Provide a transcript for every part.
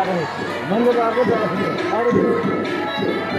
आएको महँगो त आएको अरू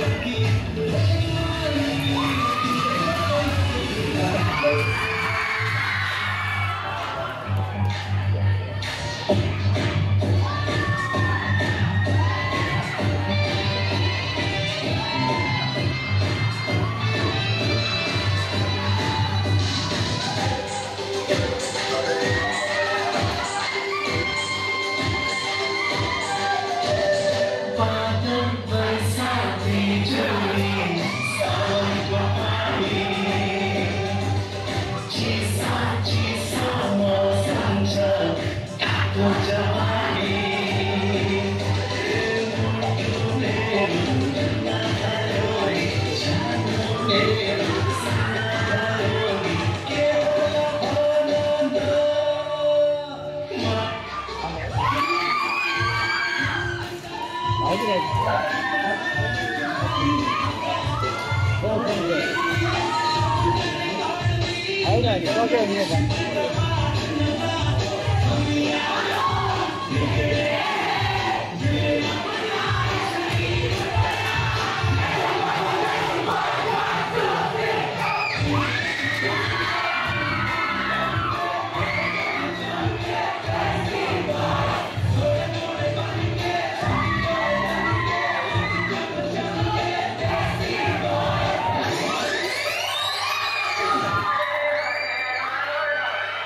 还是得，不要参与。还有呢，你到这来干？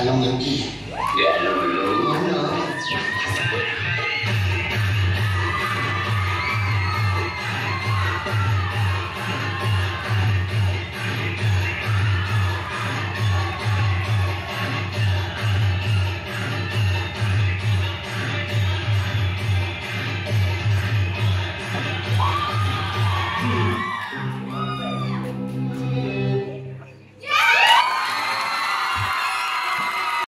Along key. Yeah, Along Lucky.